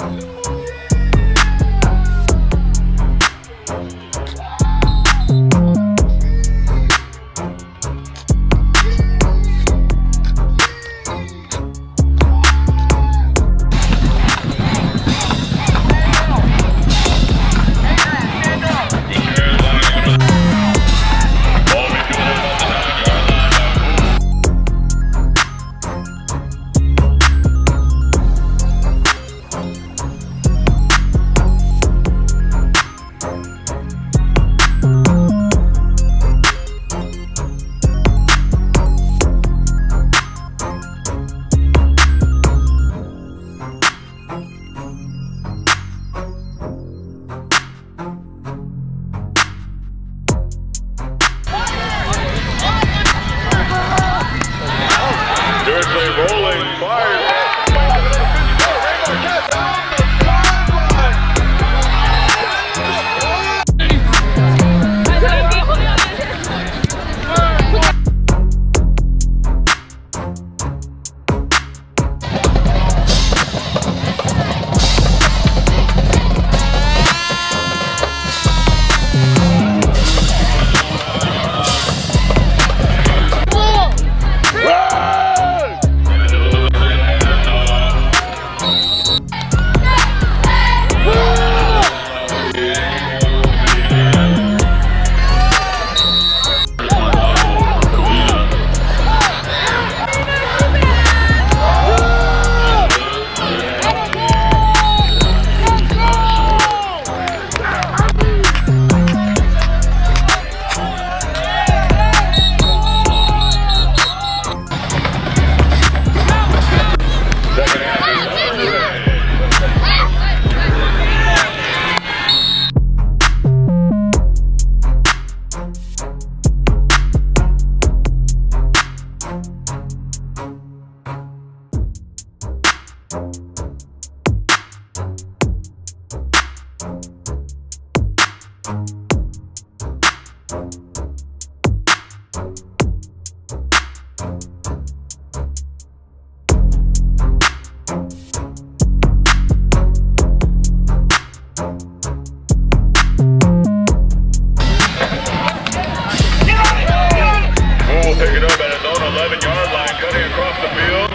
We'll pick it up at his own 11 yard line, cutting across the field.